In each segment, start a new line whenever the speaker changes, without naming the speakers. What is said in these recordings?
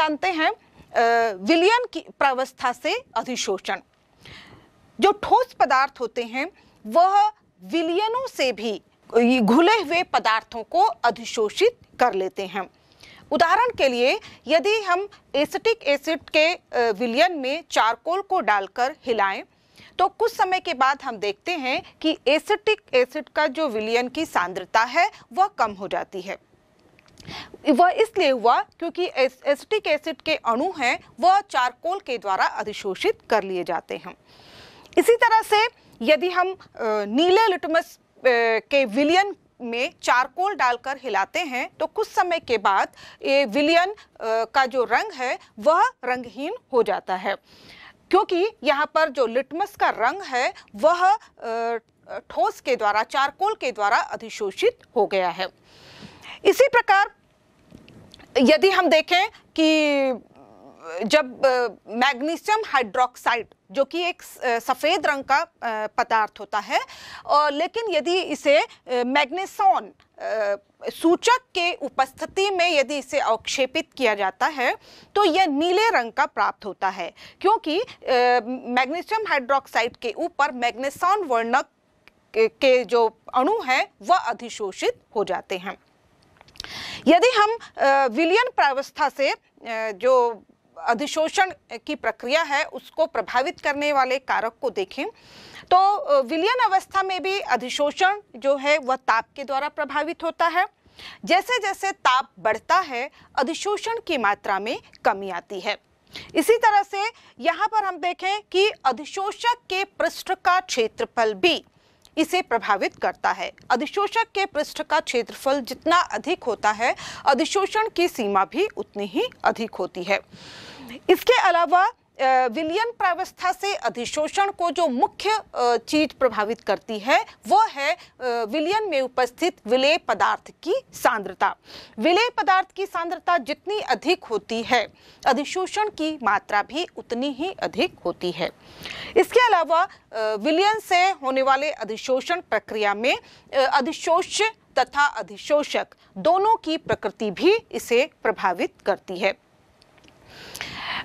जानते हैं विलियन की प्रावस्था से अधिशोषण जो ठोस पदार्थ होते हैं, वह विलियनों से भी घुले हुए पदार्थों को अधिशोषित कर लेते हैं। उदाहरण के लिए, यदि हम एसिटिक एसिड के विलियन में चारकोल को डालकर हिलाएँ तो कुछ समय के बाद हम देखते हैं कि एसिटिक एसिड का जो विलियन की सांद्रता है, वह कम हो जाती है। वह इसलिए हुआ क्योंकि एसिटिक एसिड के अणु हैं, वह चारकोल के द्वारा अधिशोषित कर लिए जाते हैं। इसी तरह से यदि हम नीले लिटमस के विलियन में चारकोल डालकर हिलाते हैं तो कुछ समय के बाद ये विलियन का जो रंग है, वह रंगहीन हो जाता है। क्योंकि यहाँ पर जो लिटमस का रंग है, वह ठोस के द्वारा, चारकोल के द्वारा अधिशोषित हो गया है। इसी प्रकार यदि हम देखें कि जब मैग्नीशियम हाइड्रोक्साइड, जो कि एक सफ़ेद रंग का पदार्थ होता है और लेकिन यदि इसे मैग्नेसॉन सूचक के उपस्थिति में यदि इसे अवक्षेपित किया जाता है तो यह नीले रंग का प्राप्त होता है। क्योंकि मैग्नीशियम हाइड्रोक्साइड के ऊपर मैग्नेसॉन वर्णक के जो अणु हैं, वह अधिशोषित हो जाते हैं। यदि हम विलियन प्रावस्था से जो अधिशोषण की प्रक्रिया है, उसको प्रभावित करने वाले कारक को देखें तो विलियन अवस्था में भी अधिशोषण जो है, वह ताप के द्वारा प्रभावित होता है। जैसे जैसे ताप बढ़ता है, अधिशोषण की मात्रा में कमी आती है। इसी तरह से यहाँ पर हम देखें कि अधिशोषक के पृष्ठ का क्षेत्रफल भी इसे प्रभावित करता है। अधिशोषक के पृष्ठ का क्षेत्रफल जितना अधिक होता है, अधिशोषण की सीमा भी उतनी ही अधिक होती है। इसके अलावा विलियन प्रावस्था से अधिशोषण को जो मुख्य चीज़ प्रभावित करती है, वो है विलियन में उपस्थित विलय पदार्थ की सांद्रता। विलय पदार्थ की सांद्रता जितनी अधिक होती है, अधिशोषण की मात्रा भी उतनी ही अधिक होती है। इसके अलावा विलियन से होने वाले अधिशोषण प्रक्रिया में अधिशोष तथा अधिशोषक दोनों की प्रकृति भी इसे प्रभावित करती है।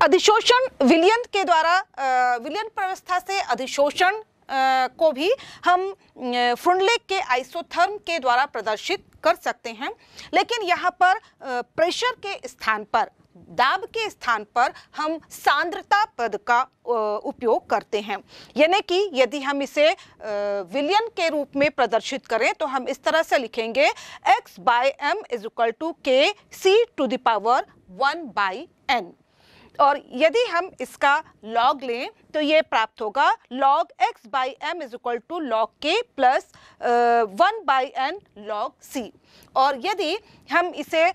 अधिशोषण, विलियन के द्वारा विलियन प्रवस्था से अधिशोषण को भी हम फ्रुंडलेक के आइसोथर्म के द्वारा प्रदर्शित कर सकते हैं। लेकिन यहाँ पर प्रेशर के स्थान पर, दाब के स्थान पर हम सांद्रता पद का उपयोग करते हैं। यानी कि यदि हम इसे विलियन के रूप में प्रदर्शित करें तो हम इस तरह से लिखेंगे, x by m is equal to k c to the power one by n और यदि हम इसका लॉग लें तो ये प्राप्त होगा log x by m is equal to log k plus one by n log c और यदि हम इसे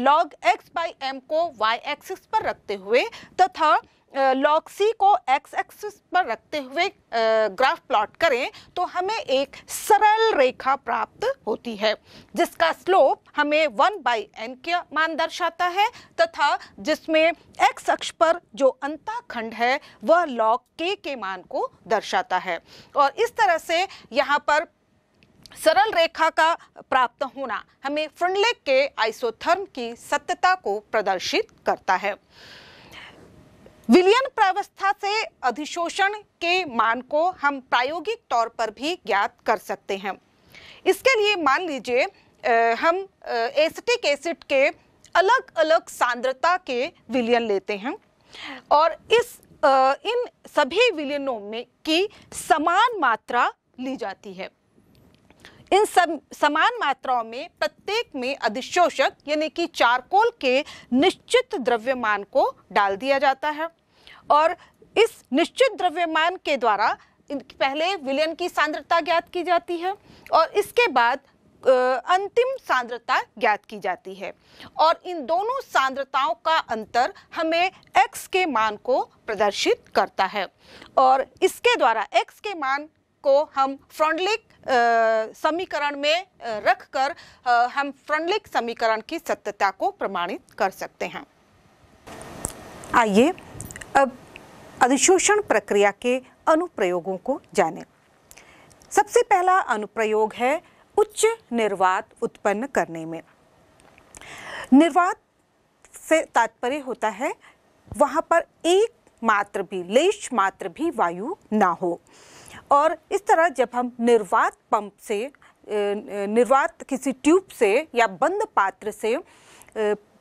लॉग एक्स बाई एम को वाई एक्सिस पर रखते हुए, तथा तो लॉग सी को एक्स एक्सिस पर रखते हुए ग्राफ प्लॉट करें तो हमें एक सरल रेखा प्राप्त होती है, जिसका स्लोप हमें वन बाई एन का मान दर्शाता है, तथा जिसमें एक्स अक्ष पर जो अंताखंड है, वह लॉग के के मान को दर्शाता है। और इस तरह से यहाँ पर सरल रेखा का प्राप्त होना हमें फ्रंटलेग के आइसोथर्म की सत्यता को प्रदर्शित करता है। विलियन प्रावस्था से अधिशोषण के मान को हम प्रायोगिक तौर पर भी ज्ञात कर सकते हैं। इसके लिए मान लीजिए हम एसिटिक एसिड के अलग अलग सांद्रता के विलियन लेते हैं और इस इन सभी विलियनों में की समान मात्रा ली जाती है। इन सब समान मात्राओं में प्रत्येक में अधिशोषक, यानी कि चारकोल के निश्चित द्रव्यमान को डाल दिया जाता है। और इस निश्चित द्रव्यमान के द्वारा पहले विलयन की सांद्रता ज्ञात की जाती है और इसके बाद अंतिम सांद्रता ज्ञात की जाती है। और इन दोनों सांद्रताओं का अंतर हमें x के मान को प्रदर्शित करता है और इसके द्वारा x के मान को हम फ्रॉन्डलिक समीकरण में रखकर हम फ्रॉन्डलिक समीकरण की सत्यता को प्रमाणित कर सकते हैं। आइए अब अधिशोषण प्रक्रिया के अनुप्रयोगों को जानें। सबसे पहला अनुप्रयोग है उच्च निर्वात उत्पन्न करने में निर्वात से तात्पर्य होता है वहाँ पर एक मात्र भी, लेश मात्र भी वायु ना हो और इस तरह जब हम निर्वात पंप से निर्वात किसी ट्यूब से या बंद पात्र से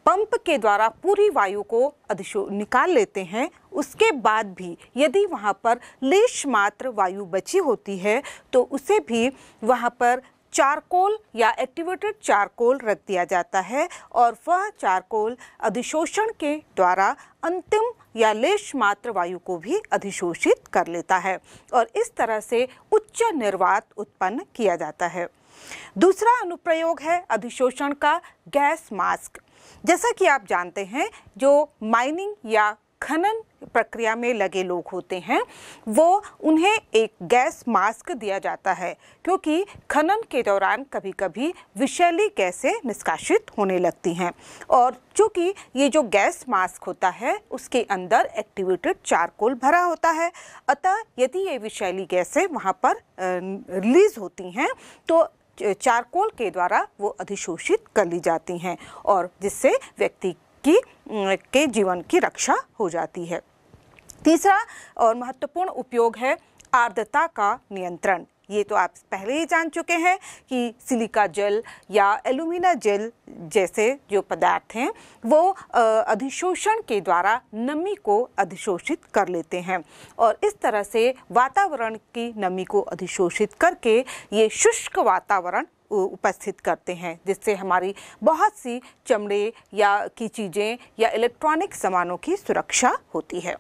पंप के द्वारा पूरी वायु को अधिशो निकाल लेते हैं। उसके बाद भी यदि वहाँ पर लेश मात्र वायु बची होती है तो उसे भी वहाँ पर चारकोल या एक्टिवेटेड चारकोल रख दिया जाता है और वह चारकोल अधिशोषण के द्वारा अंतिम या लेश मात्र वायु को भी अधिशोषित कर लेता है और इस तरह से उच्च निर्वात उत्पन्न किया जाता है। दूसरा अनुप्रयोग है अधिशोषण का गैस मास्क। जैसा कि आप जानते हैं, जो माइनिंग या खनन प्रक्रिया में लगे लोग होते हैं, वो उन्हें एक गैस मास्क दिया जाता है, क्योंकि खनन के दौरान कभी कभी विषैली गैसें निष्कासित होने लगती हैं। और चूँकि ये जो गैस मास्क होता है, उसके अंदर एक्टिवेटेड चारकोल भरा होता है, अतः यदि ये विषैली गैसें वहाँ पर रिलीज़ होती हैं तो चारकोल के द्वारा वो अधिशोषित कर ली जाती हैं और जिससे व्यक्ति की के जीवन की रक्षा हो जाती है। तीसरा और महत्वपूर्ण उपयोग है आर्द्रता का नियंत्रण। ये तो आप पहले ही जान चुके हैं कि सिलिका जेल या एलुमिना जेल जैसे जो पदार्थ हैं, वो अधिशोषण के द्वारा नमी को अधिशोषित कर लेते हैं। और इस तरह से वातावरण की नमी को अधिशोषित करके ये शुष्क वातावरण उपस्थित करते हैं, जिससे हमारी बहुत सी चमड़े या की चीज़ें या इलेक्ट्रॉनिक सामानों की सुरक्षा होती है।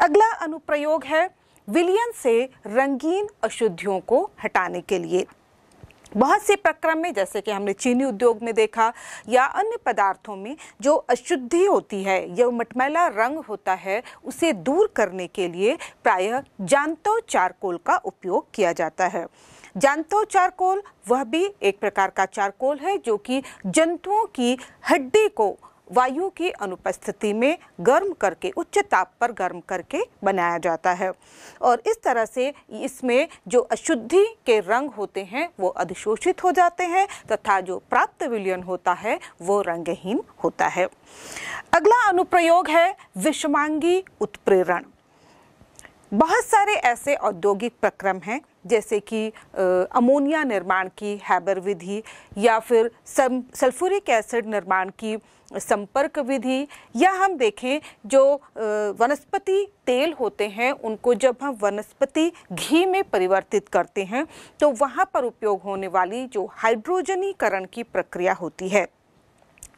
अगला अनुप्रयोग है विलियन से रंगीन अशुद्धियों को हटाने के लिए। बहुत से प्रक्रम में, जैसे कि हमने चीनी उद्योग में देखा, या अन्य पदार्थों में, जो अशुद्धि होती है, या मटमैला रंग होता है, उसे दूर करने के लिए प्रायः जानतो चारकोल का उपयोग किया जाता है। जानतो चारकोल वह भी एक प्रकार का चारकोल है, जो कि जंतुओं की हड्डी को वायु की अनुपस्थिति में गर्म करके, उच्च ताप पर गर्म करके बनाया जाता है। और इस तरह से इसमें जो अशुद्धि के रंग होते हैं, वो अधिशोषित हो जाते हैं तथा जो प्राप्त विलियन होता है, वो रंगहीन होता है। अगला अनुप्रयोग है विषमांगी उत्प्रेरण। बहुत सारे ऐसे औद्योगिक प्रक्रम हैं जैसे कि अमोनिया निर्माण की हैबर विधि या फिर सल्फ्यूरिक एसिड निर्माण की संपर्क विधि, या हम देखें जो वनस्पति तेल होते हैं, उनको जब हम वनस्पति घी में परिवर्तित करते हैं तो वहाँ पर उपयोग होने वाली जो हाइड्रोजनीकरण की प्रक्रिया होती है।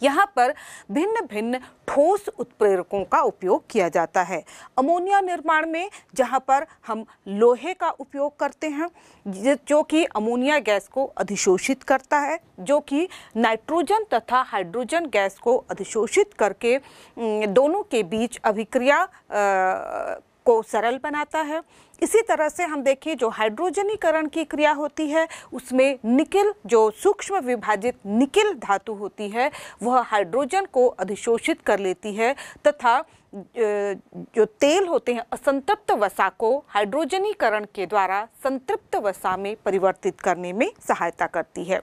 यहाँ पर भिन्न भिन्न ठोस उत्प्रेरकों का उपयोग किया जाता है। अमोनिया निर्माण में जहाँ पर हम लोहे का उपयोग करते हैं, जो कि अमोनिया गैस को अधिशोषित करता है, जो कि नाइट्रोजन तथा हाइड्रोजन गैस को अधिशोषित करके दोनों के बीच अभिक्रिया को सरल बनाता है। इसी तरह से हम देखें जो हाइड्रोजनीकरण की क्रिया होती है, उसमें निकिल, जो सूक्ष्म विभाजित निकिल धातु होती है, वह हाइड्रोजन को अधिशोषित कर लेती है तथा जो तेल होते हैं, असंतृप्त वसा को हाइड्रोजनीकरण के द्वारा संतृप्त वसा में परिवर्तित करने में सहायता करती है।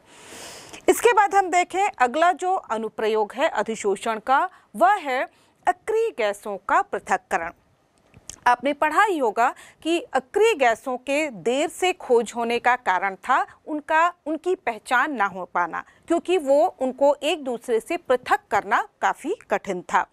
इसके बाद हम देखें अगला जो अनुप्रयोग है अधिशोषण का, वह है अक्रिय गैसों का पृथककरण। आपने पढ़ा ही होगा कि अक्रिय गैसों के देर से खोज होने का कारण था उनका, उनकी पहचान ना हो पाना, क्योंकि वो उनको एक दूसरे से पृथक करना काफ़ी कठिन था।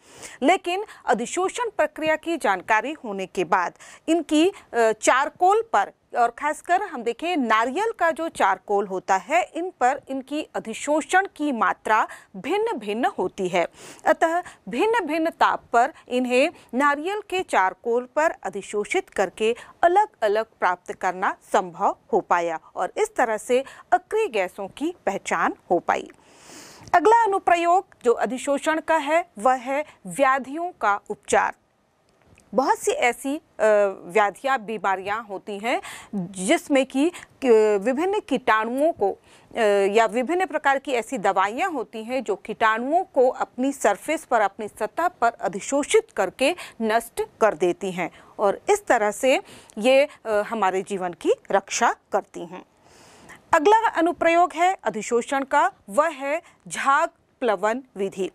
लेकिन अधिशोषण प्रक्रिया की जानकारी होने के बाद इनकी चारकोल पर और खासकर हम देखें नारियल का जो चारकोल होता है, इन पर इनकी अधिशोषण की मात्रा भिन्न भिन्न होती है। अतः भिन्न भिन्न ताप पर इन्हें नारियल के चारकोल पर अधिशोषित करके अलग अलग प्राप्त करना संभव हो पाया और इस तरह से अक्रिय गैसों की पहचान हो पाई। अगला अनुप्रयोग जो अधिशोषण का है, वह है व्याधियों का उपचार। बहुत सी ऐसी व्याधियाँ, बीमारियाँ होती हैं, जिसमें कि विभिन्न कीटाणुओं को या विभिन्न प्रकार की ऐसी दवाइयाँ होती हैं जो कीटाणुओं को अपनी सरफेस पर, अपनी सतह पर अधिशोषित करके नष्ट कर देती हैं और इस तरह से ये हमारे जीवन की रक्षा करती हैं। अगला अनुप्रयोग है अधिशोषण का, वह है झाग प्लवन विधि।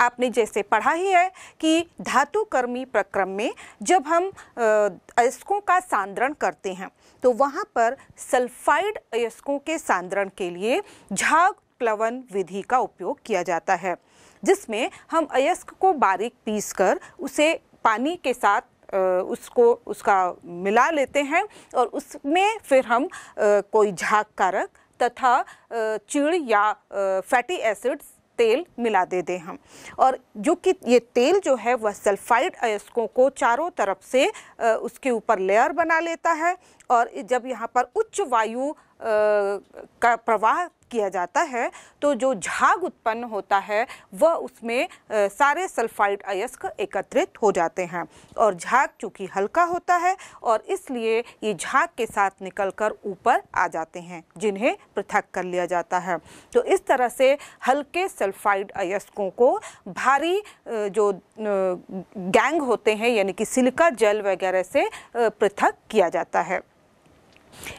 आपने जैसे पढ़ा ही है कि धातु कर्मी प्रक्रम में जब हम अयस्कों का सांद्रण करते हैं तो वहाँ पर सल्फाइड अयस्कों के सांद्रण के लिए झाग प्लवन विधि का उपयोग किया जाता है, जिसमें हम अयस्क को बारीक पीस कर उसे पानी के साथ उसको, उसका मिला लेते हैं और उसमें फिर हम कोई झाग कारक तथा चिड़ या फैटी एसिड्स तेल मिला दे दें हम। और जो कि ये तेल जो है, वह सल्फाइड अयस्कों को चारों तरफ़ से उसके ऊपर लेयर बना लेता है। और जब यहाँ पर उच्च वायु का प्रवाह किया जाता है तो जो झाग उत्पन्न होता है, वह उसमें सारे सल्फाइड अयस्क एकत्रित हो जाते हैं। और झाग चूँकि हल्का होता है, और इसलिए ये झाग के साथ निकलकर ऊपर आ जाते हैं, जिन्हें पृथक कर लिया जाता है। तो इस तरह से हल्के सल्फाइड अयस्कों को भारी जो गैंग होते हैं, यानी कि सिलिका जल वगैरह से पृथक किया जाता है।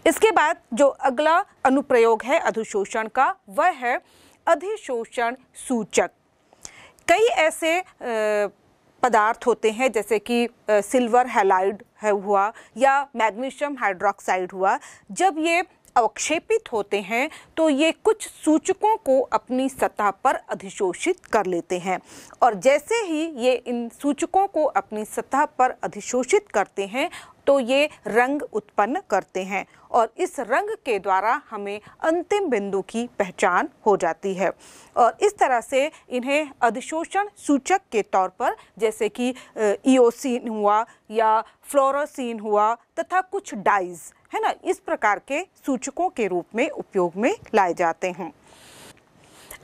इसके बाद जो अगला अनुप्रयोग है अधिशोषण का, वह है अधिशोषण सूचक। कई ऐसे पदार्थ होते हैं, जैसे कि सिल्वर हैलाइड है, हुआ या मैग्नीशियम हाइड्रोक्साइड हुआ। जब ये अवक्षेपित होते हैं तो ये कुछ सूचकों को अपनी सतह पर अधिशोषित कर लेते हैं। और जैसे ही ये इन सूचकों को अपनी सतह पर अधिशोषित करते हैं तो ये रंग उत्पन्न करते हैं और इस रंग के द्वारा हमें अंतिम बिंदु की पहचान हो जाती है। और इस तरह से इन्हें अधिशोषण सूचक के तौर पर, जैसे कि ईओसिन हुआ या फ्लोरोसिन हुआ तथा कुछ डाइज, है ना, इस प्रकार के सूचकों के रूप में उपयोग में लाए जाते हैं।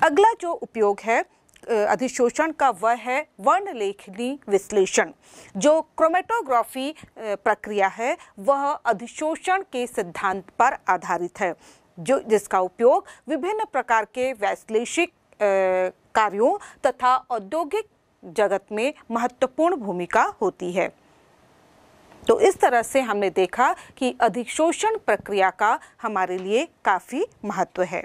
अगला जो उपयोग है अधिशोषण का वह है वर्ण लेखनी विश्लेषण। जो क्रोमेटोग्राफी प्रक्रिया है, वह अधिशोषण के सिद्धांत पर आधारित है, जो जिसका उपयोग विभिन्न प्रकार के वैश्लेषिक कार्यों तथा औद्योगिक जगत में महत्वपूर्ण भूमिका होती है। तो इस तरह से हमने देखा कि अधिशोषण प्रक्रिया का हमारे लिए काफ़ी महत्व है।